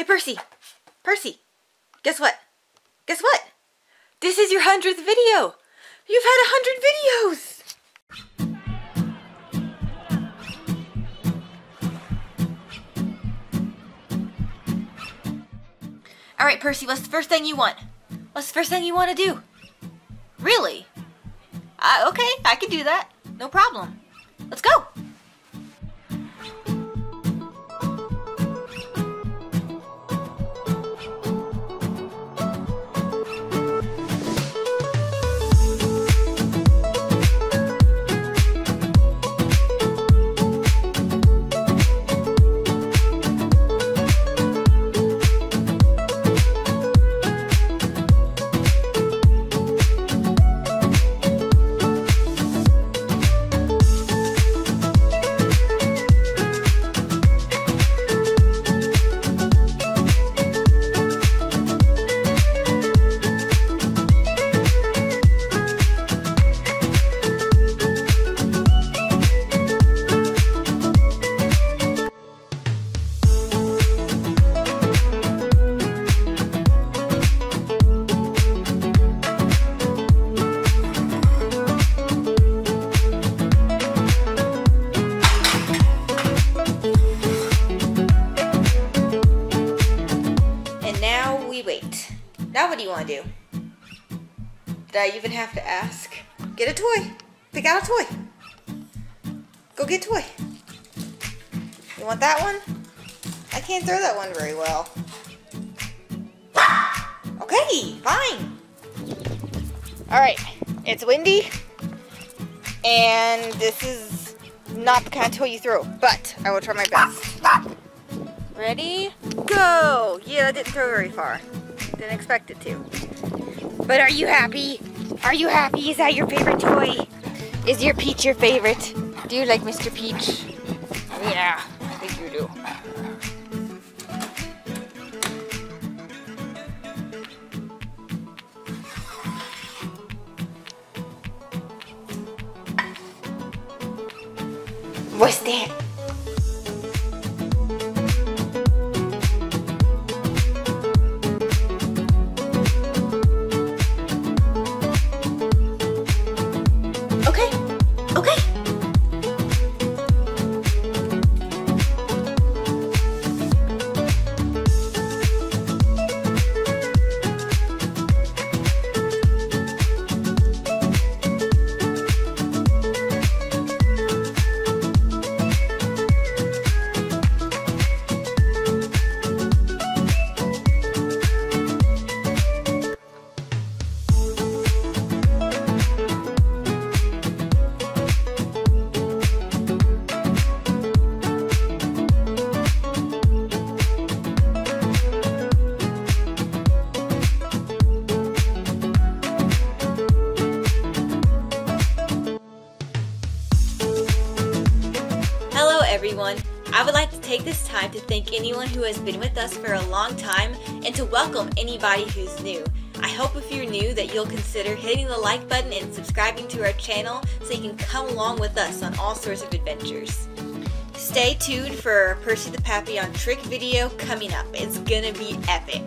Hey, Percy. Percy. Guess what? Guess what? This is your hundredth video. You've had a hundred videos. All right, Percy, what's the first thing you want? What's the first thing you want to do? Really? Uh, okay, I can do that. No problem. Let's go. Now what do you want to do? Did I even have to ask? Get a toy. Pick out a toy. Go get a toy. You want that one? I can't throw that one very well. Okay, fine. Alright, it's windy. And this is not the kind of toy you throw, but I will try my best. Ready? Go! Yeah, that didn't throw very far. Didn't expect it to. But are you happy? Are you happy? Is that your favorite toy? Is your Peach your favorite? Do you like Mr. Peach? Yeah, I think you do. What's that? Everyone. I would like to take this time to thank anyone who has been with us for a long time and to welcome anybody who's new. I hope if you're new that you'll consider hitting the like button and subscribing to our channel so you can come along with us on all sorts of adventures. Stay tuned for Percy the Papillon trick video coming up. It's gonna be epic.